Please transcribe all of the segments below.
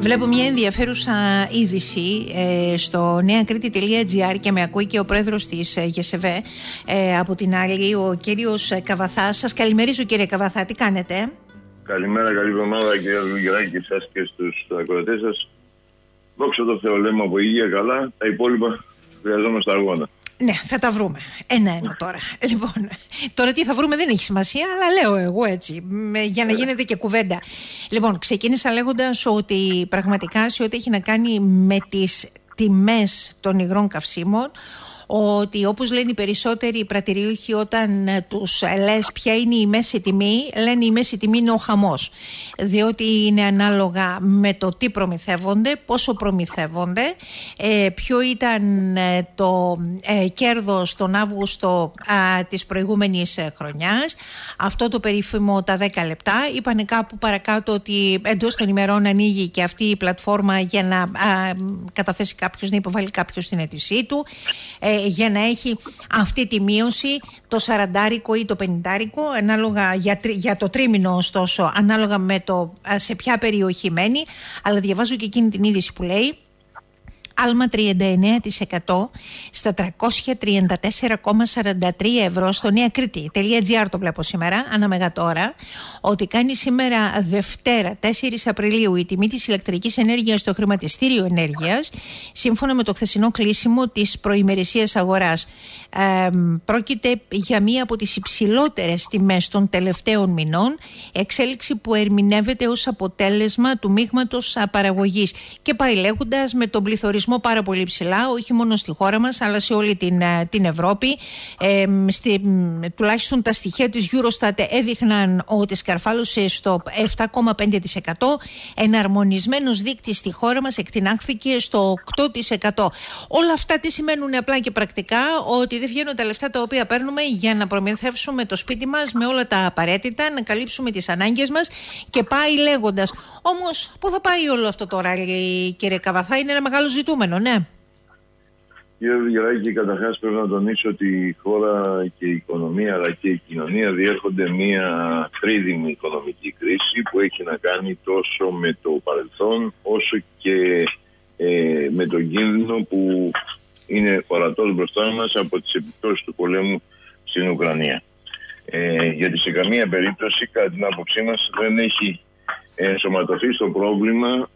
Βλέπω μια ενδιαφέρουσα είδηση ε, στο νέακρήτη.gr και με ακούει και ο πρόεδρος της ε, ΓΕΣΕΒΕ ε, από την άλλη, ο κύριος Καβαθά. Σας καλημερίζω κύριε Καβαθά, τι κάνετε; Καλημέρα, καλή εβδομάδα κύριε Λουγεράκη και εσάς και στους ακροατές σας. Δόξα τω Θεώ λέμε από υγεία καλά, τα υπόλοιπα χρειαζόμαστε αγώνα. Ναι, θα τα βρούμε. Ένα-ένα τώρα. Λοιπόν, τώρα τι θα βρούμε δεν έχει σημασία, αλλά λέω εγώ έτσι, για να γίνεται και κουβέντα. Λοιπόν, ξεκίνησα λέγοντας ότι πραγματικά σε ό,τι έχει να κάνει με τις τιμές των υγρών καυσίμων, ότι όπως λένε οι περισσότεροι πρατηριούχοι όταν ε, τους λες ποια είναι η μέση τιμή, λένε η μέση τιμή είναι ο χαμός. Διότι είναι ανάλογα με το τι προμηθεύονται, πόσο προμηθεύονται, ε, ποιο ήταν ε, το ε, κέρδος τον Αύγουστο α, της προηγούμενης χρονιάς, αυτό το περίφημο τα 10 λεπτά. Είπανε κάπου παρακάτω ότι εντός των ημερών ανοίγει και αυτή η πλατφόρμα για να καταθέσει κάποιος, να υποβάλει κάποιος την αίτησή του για να έχει αυτή τη μείωση το 40 ή το 50 ανάλογα για, για το τρίμηνο ωστόσο ανάλογα με το σε ποια περιοχή μένει αλλά διαβάζω και εκείνη την είδηση που λέει άλμα 39% στα 334,43 ευρώ στο Νέα Κρήτη.gr το βλέπω σήμερα, ανά τώρα, ότι κάνει σήμερα Δευτέρα 4 Απριλίου η τιμή της ηλεκτρικής ενέργειας στο χρηματιστήριο ενέργειας σύμφωνα με το χθεσινό κλείσιμο της προημερησίας αγοράς. Ε, πρόκειται για μία από τις υψηλότερες τιμές των τελευταίων μηνών, εξέλιξη που ερμηνεύεται ως αποτέλεσμα του μείγματος παραγωγής και πάει λέγοντας με τον πληθωρισμό πάρα πολύ ψηλά, όχι μόνο στη χώρα μας αλλά σε όλη την, ε, την Ευρώπη. Ε, στη, τουλάχιστον τα στοιχεία της Eurostat έδειχναν ότι σκαρφάλωσε στο 7,5%. Εναρμονισμένος δείκτης στη χώρα μας εκτινάχθηκε στο 8%. Όλα αυτά τι σημαίνουν απλά και πρακτικά ότι δεν βγαίνουν τα λεφτά τα οποία παίρνουμε για να προμηθεύσουμε το σπίτι μας με όλα τα απαραίτητα, να καλύψουμε τις ανάγκες μας και πάει λέγοντας. Όμως πού θα πάει όλο αυτό τώρα κύριε Καβαθά, είναι ένα μεγάλο ζητούμενο ναι. Κύριε Βιγεράκη, καταρχάς πρέπει να τονίσω ότι η χώρα και η οικονομία αλλά και η κοινωνία διέρχονται μια τρίδημη οικονομική κρίση που έχει να κάνει τόσο με το παρελθόν όσο και ε, με τον κίνδυνο που είναι ορατός μπροστά μας από τις επιπτώσεις του πολέμου στην Ουκρανία. Ε, γιατί σε καμία περίπτωση, κατά την άποψή μας, δεν έχει ενσωματωθεί στο πρόβλημα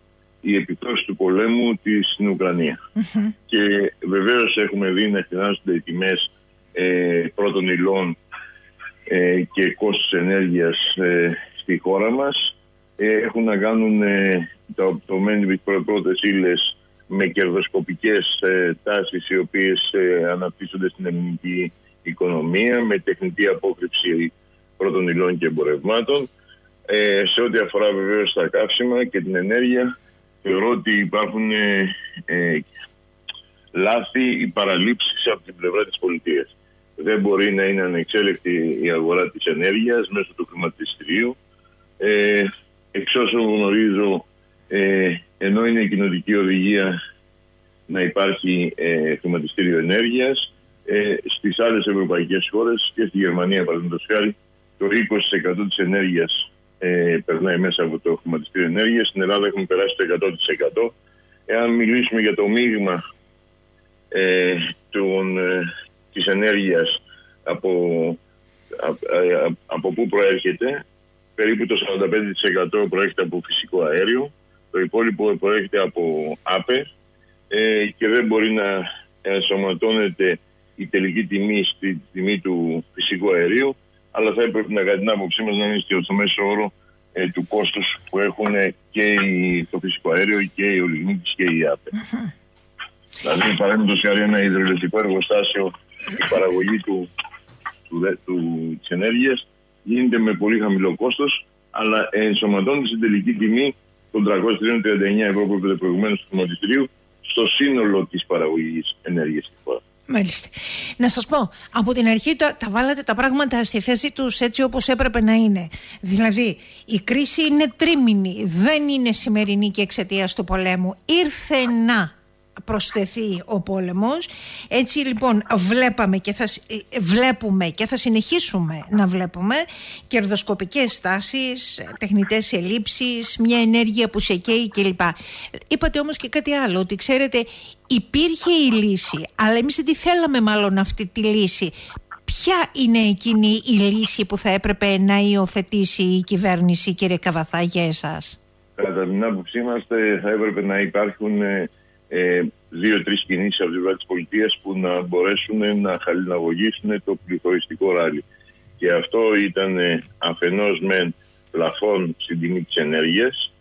η επιπτώση του πολέμου της στην ουκρανια Και βεβαίως έχουμε δει να εκτινάζονται οι τιμές ε, πρώτων υλών ε, και κόστος ενέργειας ε, στη χώρα μας. Ε, έχουν να κάνουν ε, τα οπτωμένοι πρώτες ύλες με κερδοσκοπικές ε, τάσεις οι οποίες ε, αναπτύσσονται στην ελληνική οικονομία με τεχνητή απόκρυψη πρώτων υλών και εμπορευμάτων. Ε, σε ό,τι αφορά βεβαίως τα καύσιμα και την ενέργεια θεωρώ ότι υπάρχουν ε, ε, λάθη ή παραλήψεις από την πλευρά της πολιτείας. Δεν μπορεί να είναι ανεξέλεκτη η αγορά της ενέργειας μέσω του χρηματιστηρίου. Ε, εξ όσων γνωρίζω, ε, ενώ είναι η κοινωτική οδηγία να υπάρχει ε, χρηματιστήριο ενέργειας, ε, στις άλλες ευρωπαϊκές χώρες και στη Γερμανία παραδείγματος χάρη, το 20% της ενέργειας ε, περνάει μέσα από το χρηματιστήριο ενέργειας. Στην Ελλάδα έχουμε περάσει το 100%. Εάν μιλήσουμε για το μείγμα ε, των, ε, της ενέργειας από, ε, από πού προέρχεται, περίπου το 45% προέρχεται από φυσικό αέριο, το υπόλοιπο προέρχεται από ΑΠΕ ε, και δεν μπορεί να ενσωματώνεται η τελική τιμή στη τιμή του φυσικού αερίου αλλά θα έπρεπε να κατά την άποψή μας να είναι στο μέσο όρο ε, του κόστους που έχουν και η, το φυσικό αέριο και η ολιγνήτη και η ΑΠΕ. Δηλαδή, παραδείγματος χάρη, ένα υδροελεκτρικό εργοστάσιο, η παραγωγή του, του, του, της ενέργειας γίνεται με πολύ χαμηλό κόστος, αλλά ενσωματώνεται στην τελική τιμή των 339 ευρώ που έπρεπε προηγουμένως του χρηματιστηρίου στο σύνολο της παραγωγής ενέργειας στην χώρα. Μάλιστα. Να σας πω, από την αρχή τα, τα βάλατε τα πράγματα στη θέση τους έτσι όπως έπρεπε να είναι. Δηλαδή, η κρίση είναι τρίμηνη, δεν είναι σημερινή και εξαιτίας του πολέμου. Ήρθε να προσθεθεί ο πόλεμος. Έτσι λοιπόν βλέπαμε και θα, ε, βλέπουμε και θα συνεχίσουμε να βλέπουμε κερδοσκοπικές στάσεις, τεχνητές ελλείψεις, μια ενέργεια που σε καίει κλπ. Είπατε όμως και κάτι άλλο, ότι ξέρετε υπήρχε η λύση, αλλά εμείς δεν τη θέλαμε μάλλον αυτή τη λύση. Ποια είναι εκείνη η λύση που θα έπρεπε να υιοθετήσει η κυβέρνηση κύριε Καβαθά για εσάς; Κατά την άποψή μας, θα έπρεπε να υπάρχουν ε, ε, δύο-τρεις κινήσεις από την πλευρά της πολιτείας που να μπορέσουν να χαλιναγωγήσουν το πληθωριστικό ράλι. Και αυτό ήταν ε, αφενός με πλαφών στην τιμή της ενέργειας,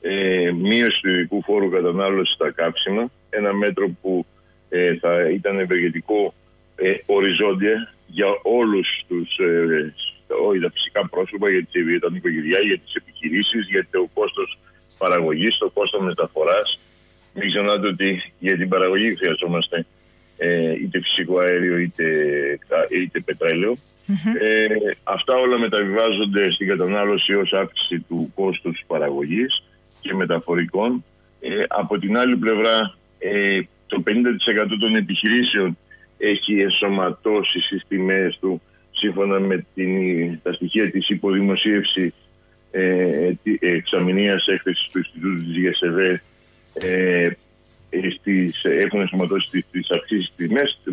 ε, μείωση του ειδικού φόρου κατανάλωσης στα κάψιμα, ένα μέτρο που ε, θα ήταν ευεργετικό ε, οριζόντια για όλους τους ε, όχι τα φυσικά πρόσωπα, για, τις, για τα νοικοκυριά, για τις επιχειρήσεις, για το κόστος παραγωγής, το κόστος μεταφοράς. Μην ξεχνάτε ότι για την παραγωγή χρειαζόμαστε ε, είτε φυσικό αέριο είτε, είτε πετρέλαιο. Ε, αυτά όλα μεταβιβάζονται στην κατανάλωση ως αύξηση του κόστους παραγωγής και μεταφορικών. Ε, από την άλλη πλευρά ε, το 50% των επιχειρήσεων έχει ενσωματώσει στις τιμές του σύμφωνα με την, τα στοιχεία της υποδημοσίευσης ε, εξαμηνίας έκθεσης του Ινστιτούτου της ΓΕΣΕΒΕ ε, στις, έχουν ενσωματώσει τις, τις αυξήσεις τιμές. Το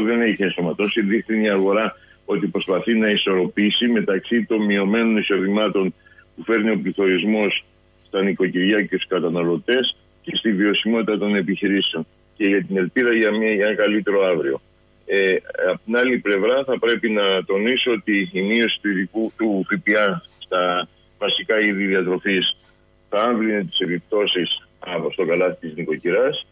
50% δεν έχει ενσωματώσει. Δείχνει η αγορά ότι προσπαθεί να ισορροπήσει μεταξύ των μειωμένων εισοδημάτων που φέρνει ο πληθωρισμός στα νοικοκυριά και στους καταναλωτές και στη βιωσιμότητα των επιχειρήσεων και για την ελπίδα για, μια, για ένα καλύτερο αύριο. Ε, από την άλλη πλευρά θα πρέπει να τονίσω ότι η μείωση του, ειδικού, του ΦΠΑ στα βασικά είδη διατροφής θα άμβλυνε τις επιπτώσεις από στο καλάθι της νοικοκυράς.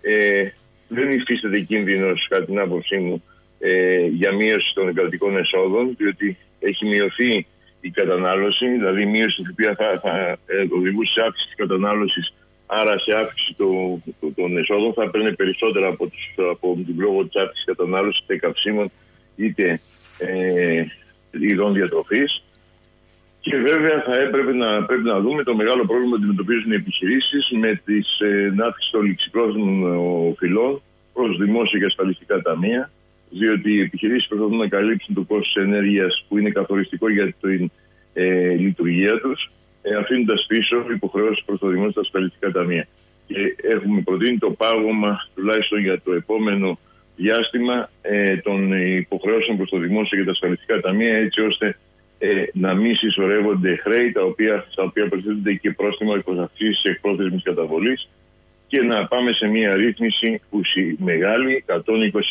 Ε, δεν υφίσταται κίνδυνος κατά την άποψή μου ε, για μείωση των κρατικών εσόδων διότι έχει μειωθεί η κατανάλωση, δηλαδή η μείωση του ΦΠΑ θα, θα ε, οδηγούσε σε αύξηση της κατανάλωσης Άρα σε αύξηση το, το, των εσόδων θα παίρνει περισσότερα από, τους, από την λόγω της αύξησης κατανάλωσης είτε καυσίμων είτε ε, ειδών διατροφής. Και βέβαια θα έπρεπε να, πρέπει να δούμε το μεγάλο πρόβλημα που αντιμετωπίζουν οι επιχειρήσεις με την ε, αύξηση των ληξιπρόθυμων οφειλών προς δημόσια και ασφαλιστικά ταμεία. Διότι οι επιχειρήσεις προσπαθούν να καλύψουν το κόστος ενέργειας που είναι καθοριστικό για την ε, λειτουργία τους ε, αφήνοντας πίσω υποχρεώσεις προς το δημόσιο ασφαλιστικά ταμεία. Και έχουμε προτείνει το πάγωμα τουλάχιστον για το επόμενο διάστημα ε, των υποχρεώσεων προς το δημόσιο και τα ασφαλιστικά ταμεία, έτσι ώστε ε, να μην συσσωρεύονται χρέη τα οποία, στα οποία προσθέτονται και πρόστιμα υποσαφή εκπρόθεσμης καταβολής και να πάμε σε μια ρύθμιση μεγάλη, 120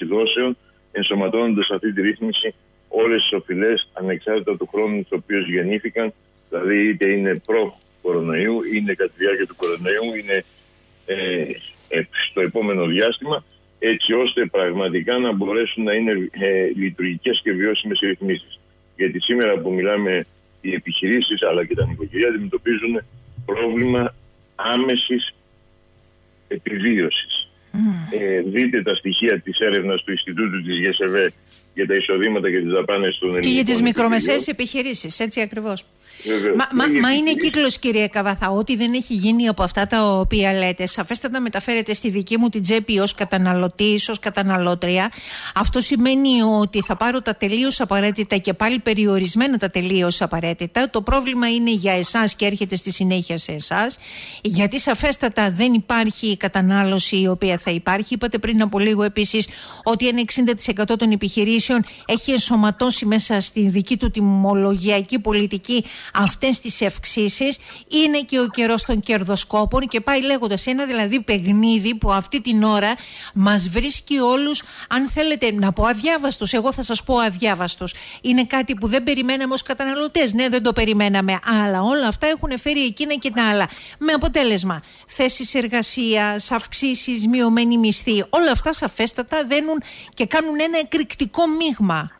δόσεων, ενσωματώνοντας αυτή τη ρύθμιση όλες τις οφειλές ανεξάρτητα του χρόνου του οποίους γεννήθηκαν Δηλαδή είτε είναι προ-κορονοϊού, είναι κατά τη διάρκεια του κορονοϊού, είναι ε, ε, στο επόμενο διάστημα, έτσι ώστε πραγματικά να μπορέσουν να είναι ε, λειτουργικές και βιώσιμες οι ρυθμίσεις. Γιατί σήμερα που μιλάμε, οι επιχειρήσεις αλλά και τα νοικοκυριά αντιμετωπίζουν πρόβλημα άμεσης επιβίωσης. Ε, δείτε τα στοιχεία της έρευνας του Ινστιτούτου της ΓΕΣΕΒΕ για τα εισοδήματα και τις δαπάνες των ελληνικών. Και για τις μικρομεσαίες επιχειρήσεις, έτσι ακριβώς. Μα, μα, μα είναι κύκλος, κύριε Καβαθά. Ό,τι δεν έχει γίνει από αυτά τα οποία λέτε, σαφέστατα μεταφέρεται στη δική μου την τσέπη ως καταναλωτή, ως καταναλώτρια. Αυτό σημαίνει ότι θα πάρω τα τελείως απαραίτητα και πάλι περιορισμένα τα τελείως απαραίτητα. Το πρόβλημα είναι για εσάς και έρχεται στη συνέχεια σε εσάς. Γιατί σαφέστατα δεν υπάρχει κατανάλωση η οποία θα υπάρχει. Είπατε πριν από λίγο επίσης ότι ένα 60% των επιχειρήσεων έχει ενσωματώσει μέσα στη δική του τιμολογιακή πολιτική αυτές τις ευξήσεις είναι και ο καιρός των κερδοσκόπων και πάει λέγοντας ένα δηλαδή παιχνίδι που αυτή την ώρα μας βρίσκει όλους αν θέλετε να πω αδιάβαστος. Εγώ θα σας πω αδιάβαστος. Είναι κάτι που δεν περιμέναμε ως καταναλωτές. Ναι δεν το περιμέναμε αλλά όλα αυτά έχουν φέρει εκείνα και τα άλλα. Με αποτέλεσμα θέσεις εργασίας, αυξήσεις, μειωμένη μισθή όλα αυτά σαφέστατα δένουν και κάνουν ένα εκρηκτικό μείγμα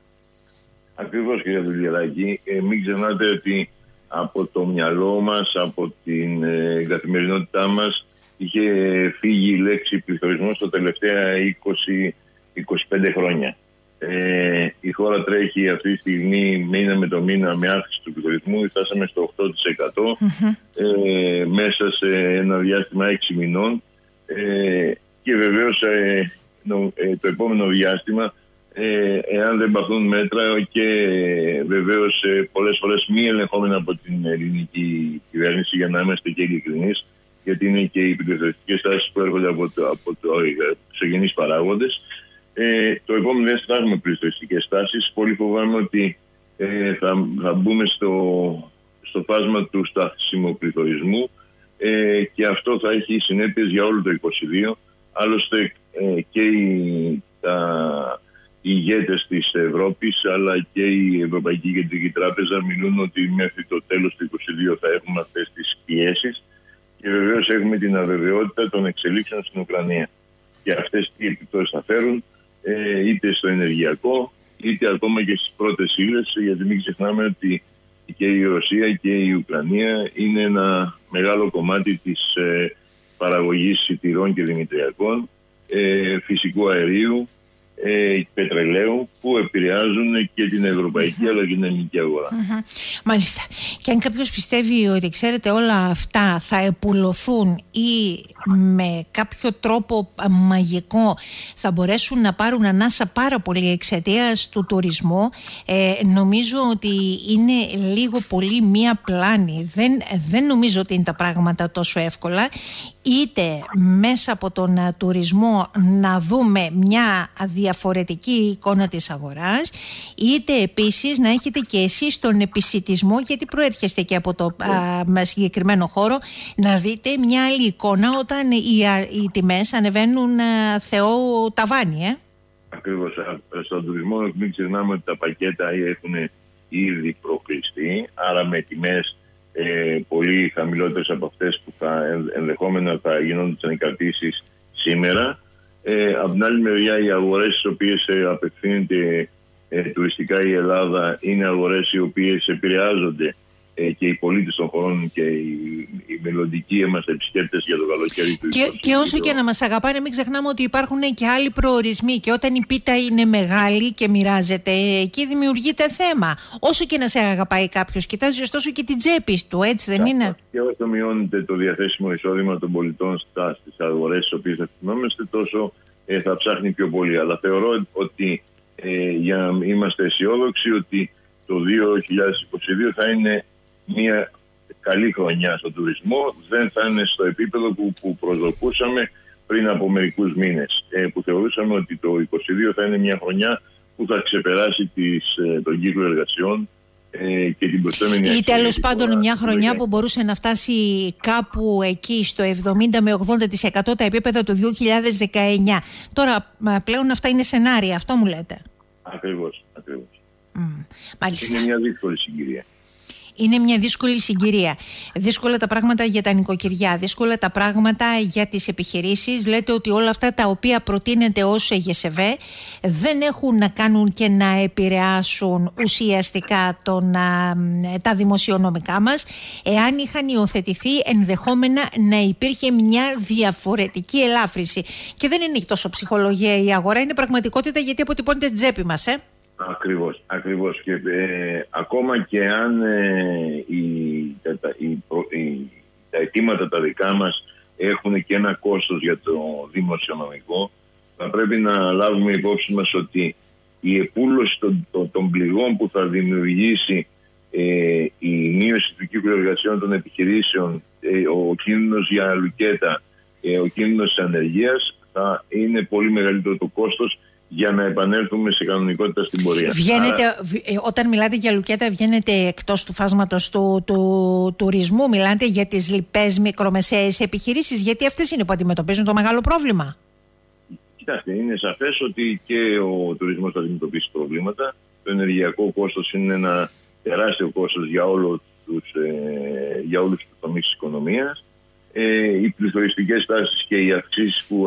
Ακριβώς κύριε Δουλειαράκη. Ε, μην ξεχνάτε ότι από το μυαλό μας, από την ε, καθημερινότητά μας είχε φύγει η λέξη πληθωρισμός τα τελευταία 20-25 χρόνια. Ε, η χώρα τρέχει αυτή τη στιγμή μήνα με το μήνα με αύξηση του πληθωρισμού, φτάσαμε στο 8% ε, μέσα σε ένα διάστημα 6 μηνών. Ε, και βεβαίως ε, ε, το επόμενο διάστημα ε, εάν δεν παθούν μέτρα και ε, βεβαίως ε, πολλές φορές μη ελεγχόμενα από την ελληνική κυβέρνηση για να είμαστε και ειλικρινείς, γιατί είναι και οι επιπληκτικές τάσεις που έρχονται από, το, από το, εξωγενείς παράγοντες. Ε, το επόμενο διάστημα θα έχουμε πληθωριστικές τάσεις. Πολύ φοβάμαι ότι ε, θα, θα μπούμε στο, στο φάσμα του σταθμού πληθωρισμού ε, και αυτό θα έχει συνέπειες για όλο το 2022. Άλλωστε ε, και οι, τα, οι ηγέτες της Ευρώπης αλλά και η Ευρωπαϊκή Κεντρική Τράπεζα μιλούν ότι μέχρι το τέλος του 2022 θα έχουμε αυτές τις πιέσεις και βεβαίως έχουμε την αβεβαιότητα των εξελίξεων στην Ουκρανία. Και αυτές τι επιπτώσεις θα φέρουν ε, είτε στο ενεργειακό είτε ακόμα και στις πρώτες ύλες γιατί μην ξεχνάμε ότι και η Ρωσία και η Ουκρανία είναι ένα μεγάλο κομμάτι της ε, παραγωγής σιτηρών και δημητριακών, ε, φυσικού αερίου, ε, πετρελαίου που επηρεάζουν και την ευρωπαϊκή αλλά και την ελληνική Μάλιστα. Και αν κάποιος πιστεύει ότι ξέρετε όλα αυτά θα επουλωθούν ή με κάποιο τρόπο μαγικό θα μπορέσουν να πάρουν ανάσα πάρα πολύ εξαιτία του τουρισμού ε, νομίζω ότι είναι λίγο πολύ μία πλάνη. Δεν, δεν νομίζω ότι είναι τα πράγματα τόσο εύκολα είτε μέσα από τον ε, τουρισμό να δούμε μια διαφορετική εικόνα της αγοράς είτε επίσης να έχετε και εσείς τον επισητισμό γιατί προέρχεστε και από το α, συγκεκριμένο χώρο να δείτε μια άλλη εικόνα όταν οι, οι τιμές ανεβαίνουν α, θεό ταβάνι ε; Ακριβώς. Στον τουρισμό μην ξεχνάμε ότι τα πακέτα έχουν ήδη προκλειστεί άρα με τιμές ε, πολύ χαμηλότερες από αυτές που θα ενδεχόμενα θα γινόντουσαν οι κρατήσεις σήμερα. Ε, από την άλλη μεριά οι αγορές στις οποίες ε, απευθύνεται ε, τουριστικά η Ελλάδα είναι αγορές οι οποίες επηρεάζονται ε, και οι πολίτες των χωρών και οι, οι μελλοντικοί μας επισκέπτες για το καλοκαίρι του και, και όσο και να μας αγαπάνε, μην ξεχνάμε ότι υπάρχουν και άλλοι προορισμοί. Και όταν η πίτα είναι μεγάλη και μοιράζεται, εκεί δημιουργείται θέμα. Όσο και να σε αγαπάει κάποιος, κοιτάζει ωστόσο και την τσέπη του, έτσι δεν είναι; Και όσο μειώνεται το διαθέσιμο εισόδημα των πολιτών στις αγορές στις οποίες ευθυνόμαστε, τόσο ε, θα ψάχνει πιο πολύ. Αλλά θεωρώ ότι ε, για να είμαστε αισιόδοξοι ότι το 2022 θα είναι μια καλή χρονιά στον τουρισμό δεν θα είναι στο επίπεδο που, που προσδοκούσαμε πριν από μερικούς μήνες ε, που θεωρούσαμε ότι το 2022 θα είναι μια χρονιά που θα ξεπεράσει τις, ε, τον κύκλο εργασιών ε, και την προσθέμενη Ή τέλος πάντων μια χρονιά που μπορούσε να φτάσει κάπου εκεί στο 70 με 80% τα επίπεδα του 2019. Τώρα πλέον αυτά είναι σενάρια, αυτό μου λέτε. Ακριβώς, ακριβώς. Mm, είναι μια δύσκολη συγκυρία είναι μια δύσκολη συγκυρία. Δύσκολα τα πράγματα για τα νοικοκυριά, δύσκολα τα πράγματα για τις επιχειρήσεις. Λέτε ότι όλα αυτά τα οποία προτείνεται ως ΕΓΕΣΕΒΕ δεν έχουν να κάνουν και να επηρεάσουν ουσιαστικά τον, τα δημοσιονομικά μας. Εάν είχαν υιοθετηθεί ενδεχόμενα να υπήρχε μια διαφορετική ελάφρυση. Και δεν είναι τόσο ψυχολογία η αγορά, είναι πραγματικότητα γιατί αποτυπώνεται στην τσέπη μας. Ε; Ακριβώς, ακριβώς. Και ε, ακόμα και αν ε, οι, τα, οι, τα αιτήματα τα δικά μας έχουν και ένα κόστος για το δημοσιονομικό, θα πρέπει να λάβουμε υπόψη μας ότι η επούλωση των, των, πληγών που θα δημιουργήσει ε, η μείωση του κύκλου εργασιών των επιχειρήσεων, ε, ο κίνδυνος για λουκέτα, ο κίνδυνος της ανεργίας θα είναι πολύ μεγαλύτερο το κόστος για να επανέλθουμε σε κανονικότητα στην πορεία. Βγαίνετε, ε, Όταν μιλάτε για λουκέτα, βγαίνετε εκτός του φάσματος του, του, τουρισμού, μιλάτε για τις λοιπές μικρομεσαίες επιχειρήσεις, γιατί αυτές είναι που αντιμετωπίζουν το μεγάλο πρόβλημα. Κοιτάξτε, είναι σαφές ότι και ο τουρισμός θα αντιμετωπίσει προβλήματα. Το ενεργειακό κόστος είναι ένα τεράστιο κόστος για, όλο τους, ε, για όλους τους τομείς της οικονομίας. Ε, οι πληθωριστικές τάσεις και οι αυξήσεις που,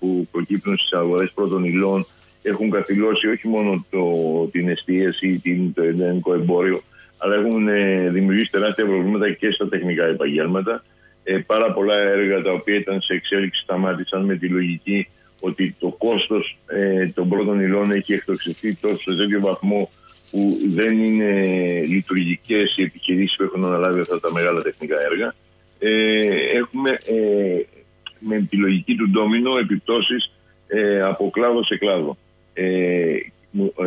που προκύπτουν στις αγορές πρώτων υλών έχουν καθυλώσει όχι μόνο το, την εστίαση ή την, το ελληνικό εμπόριο, αλλά έχουν ε, δημιουργήσει τεράστια προβλήματα και στα τεχνικά επαγγέλματα. Ε, πάρα πολλά έργα τα οποία ήταν σε εξέλιξη σταμάτησαν με τη λογική ότι το κόστος ε, των πρώτων υλών έχει εκτοξευτεί τόσο σε τέτοιο βαθμό που δεν είναι λειτουργικές οι επιχειρήσεις που έχουν αναλάβει αυτά τα μεγάλα τεχνικά έργα. Ε, έχουμε ε, με τη λογική του ντόμινο επιπτώσεις ε, από κλάδο σε κλάδο. Ε,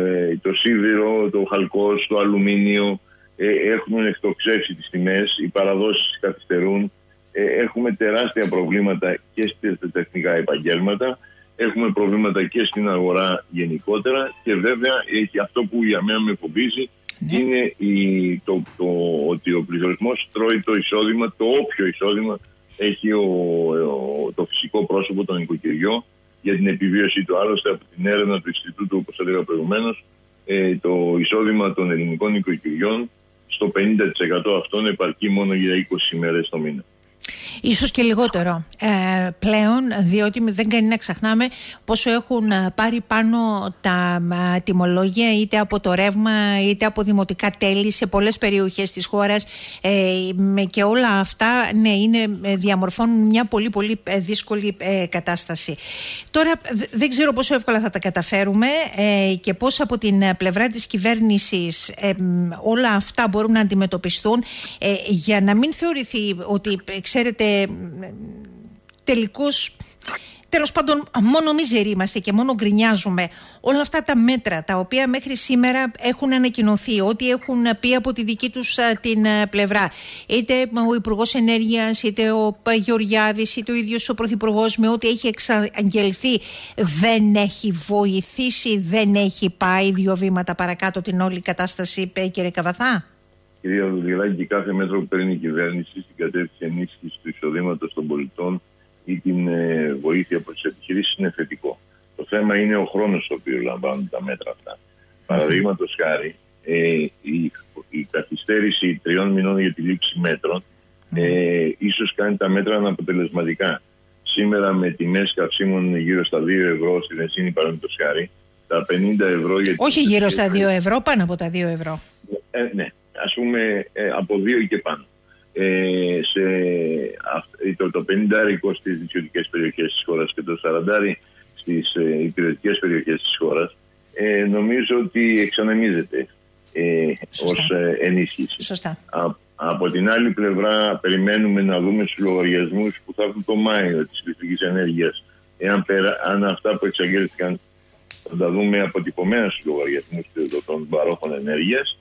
ε, το σίδηρο, το χαλκός, το αλουμίνιο ε, έχουν εκτοξεύσει τις τιμές, οι παραδόσεις καθυστερούν, ε, έχουμε τεράστια προβλήματα και στα τεχνικά επαγγέλματα, έχουμε προβλήματα και στην αγορά γενικότερα και βέβαια έχει αυτό που για μένα με φοβίζει ναι. είναι η, το, το, ότι ο πληθωρισμός τρώει το εισόδημα, το όποιο εισόδημα έχει ο, το φυσικό πρόσωπο, τον οικοκυριό, για την επιβίωσή του. Άλλωστε, από την έρευνα του Ινστιτούτου, όπως έλεγα προηγουμένως, ε, το εισόδημα των ελληνικών οικοκυριών στο 50% αυτών επαρκεί μόνο για 20 ημέρες το μήνα. Ίσως και λιγότερο ε, πλέον, διότι δεν κάνει να ξεχνάμε πόσο έχουν ε, πάρει πάνω τα ε, τιμολόγια είτε από το ρεύμα είτε από δημοτικά τέλη σε πολλές περιοχές της χώρας ε, και όλα αυτά ναι, είναι, διαμορφώνουν μια πολύ πολύ δύσκολη κατάσταση. Τώρα δεν ξέρω πόσο εύκολα θα τα καταφέρουμε και πώς από την πλευρά της κυβέρνησης όλα αυτά μπορούν να αντιμετωπιστούν για να μην θεωρηθεί ότι ξέρετε τελικώς Τέλος πάντων, μόνο μίζεροι είμαστε και μόνο γκρινιάζουμε. Όλα αυτά τα μέτρα τα οποία μέχρι σήμερα έχουν ανακοινωθεί, ό,τι έχουν πει από τη δική τους την πλευρά, είτε ο Υπουργός Ενέργειας, είτε ο Γεωργιάδης, είτε ο ίδιος ο Πρωθυπουργός με ό,τι έχει εξαγγελθεί, δεν έχει βοηθήσει, δεν έχει πάει δύο βήματα παρακάτω την όλη κατάσταση, κύριε Καβαθά; Κυρία Δουλγελάκη, κάθε μέτρο που παίρνει η κυβέρνηση στην κατεύθυνση ενίσχυσης του εισοδήματος των πολιτών ή την ε, βοήθεια προς τις επιχειρήσεις είναι θετικό. Το θέμα είναι ο χρόνος στο οποίο λαμβάνουν τα μέτρα αυτά. Παραδείγματος χάρη, ε, η, η καθυστέρηση τριών μηνών για τη λήψη μέτρων ε, ίσως κάνει τα μέτρα αναποτελεσματικά. Σήμερα με τιμέ καυσίμων γύρω στα 2 ευρώ στη βενζίνη παραδείγματος χάρη, τα 50 ευρώ για Όχι γύρω στα 2 ευρώ, πάνω από τα 2 ευρώ. Ε, ναι, ας πούμε ε, από δύο και πάνω. Ε, σε, το, το 50 στις νησιωτικές περιοχές της χώρας και το 40 στις ε, υπηρετικές περιοχές της χώρας ε, νομίζω ότι εξαναμίζεται ε, ως ε, ενίσχυση. Σωστά. από την άλλη πλευρά περιμένουμε να δούμε στους λογαριασμούς που θα έχουν το Μάιο της ηλεκτρικής ενέργειας εάν πέρα, αν αυτά που εξαγγέλθηκαν θα τα δούμε αποτυπωμένα στους λογαριασμούς των παρόχων ενέργειας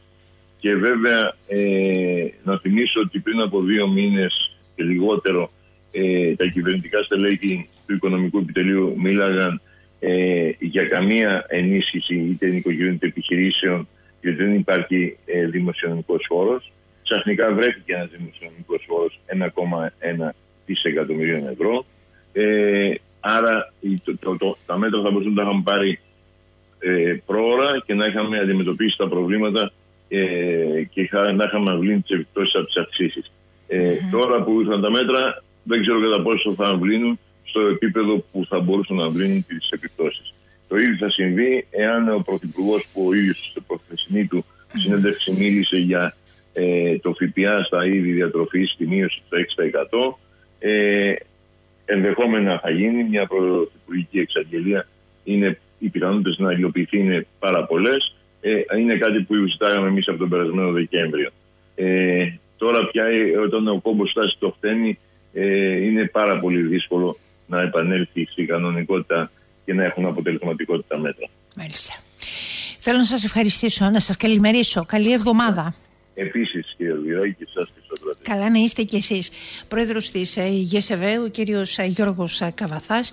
και βέβαια ε, να θυμίσω ότι πριν από δύο μήνες και λιγότερο ε, τα κυβερνητικά στελέχη του Οικονομικού Επιτελείου μίλαγαν ε, για καμία ενίσχυση είτε νοικοκυρίων είτε επιχειρήσεων γιατί δεν υπάρχει ε, δημοσιονομικός χώρος. Ξαφνικά βρέθηκε ένας δημοσιονομικός χώρος 1,1 δισεκατομμυρίων ευρώ. Ε, άρα το, το, τα μέτρα θα μπορούσαν να τα είχαμε πάρει ε, πρόωρα και να είχαμε αντιμετωπίσει τα προβλήματα ε, και να είχαμε αυλύνει τις επιπτώσεις από τις αυξήσεις. Ε, Τώρα που ήρθαν τα μέτρα, δεν ξέρω κατά πόσο θα αυλύνουν στο επίπεδο που θα μπορούσαν να αυλύνουν τις επιπτώσεις. Το ίδιο θα συμβεί εάν ο Πρωθυπουργός, που ο ίδιος στην προθεσινή του συνέντευξη μίλησε για ε, το ΦΠΑ στα είδη διατροφής, τη μείωση του 6%. Ε, ενδεχόμενα θα γίνει μια πρωθυπουργική εξαγγελία. Είναι, οι πιθανότητες να υλοποιηθεί είναι πάρα πολλές ε, είναι κάτι που ζητάγαμε εμείς από τον περασμένο Δεκέμβριο. Ε, τώρα πια ε, όταν ο κόμπος φτάσει στο χτένι ε, είναι πάρα πολύ δύσκολο να επανέλθει στην κανονικότητα και να έχουν αποτελεσματικότητα μέτρα. Μάλιστα. Θέλω να σας ευχαριστήσω, να σας καλημερίσω. Καλή εβδομάδα. Επίσης κύριε Βιώη και εσάς και στο Καλά να είστε κι εσείς. Πρόεδρος της ΓΕΣΕΒΕ, ο κύριος Γιώργος Καβαθάς.